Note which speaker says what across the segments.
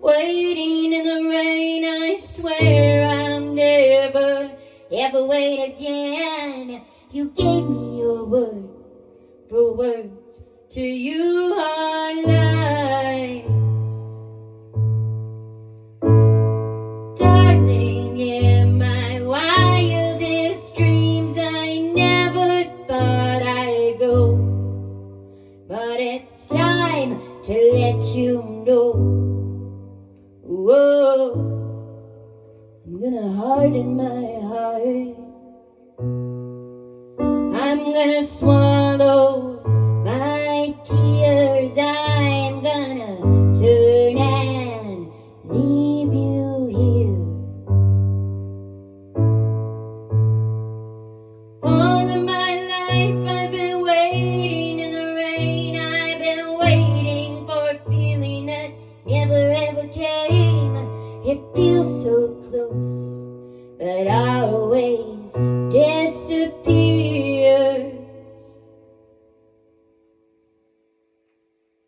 Speaker 1: waiting in the rain. I swear I'll never, ever wait again. You gave me your word, but words to you are lies. Darling, in my wildest dreams, I never thought I'd go. But it's time to let you know. I'm gonna harden my heart. I'm gonna swallow it feels so close, but always disappears.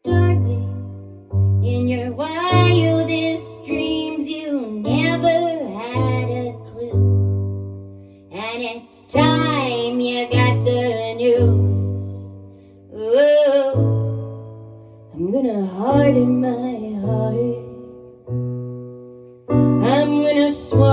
Speaker 1: Darling, in your wildest dreams, you never had a clue, and it's time you got the news. Whoa, I'm gonna harden my just one.